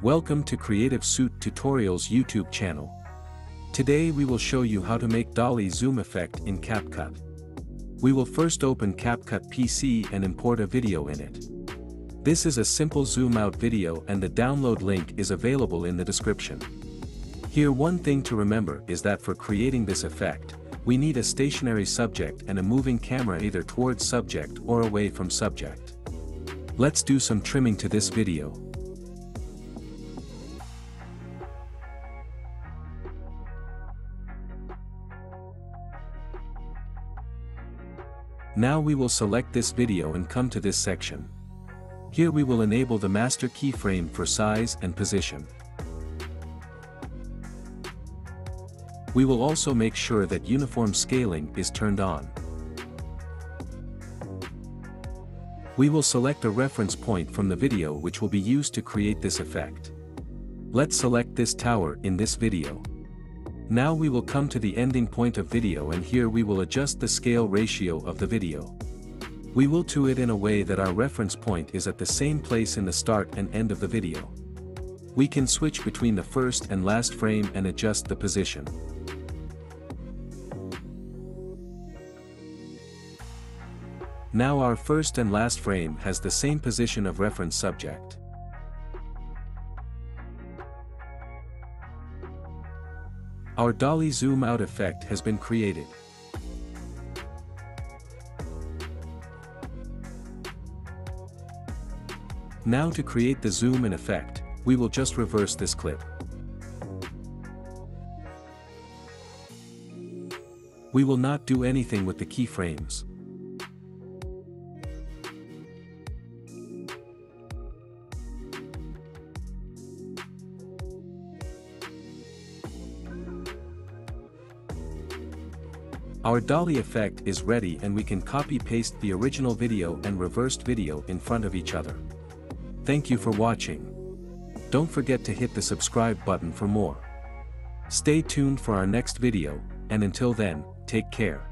Welcome to Creative Suit Tutorials YouTube channel. Today we will show you how to make dolly zoom effect in CapCut. We will first open CapCut PC and import a video in it. This is a simple zoom out video and the download link is available in the description. Here one thing to remember is that for creating this effect, we need a stationary subject and a moving camera either towards subject or away from subject. Let's do some trimming to this video. Now we will select this video and come to this section. Here we will enable the master keyframe for size and position. We will also make sure that uniform scaling is turned on. We will select a reference point from the video which will be used to create this effect. Let's select this tower in this video. Now we will come to the ending point of video and here we will adjust the scale ratio of the video. We will to it in a way that our reference point is at the same place in the start and end of the video. We can switch between the first and last frame and adjust the position. Now our first and last frame has the same position of reference subject. Our dolly zoom out effect has been created. Now to create the zoom in effect, we will just reverse this clip. We will not do anything with the keyframes. Our dolly effect is ready and we can copy-paste the original video and reversed video in front of each other. Thank you for watching. Don't forget to hit the subscribe button for more. Stay tuned for our next video, and until then, take care.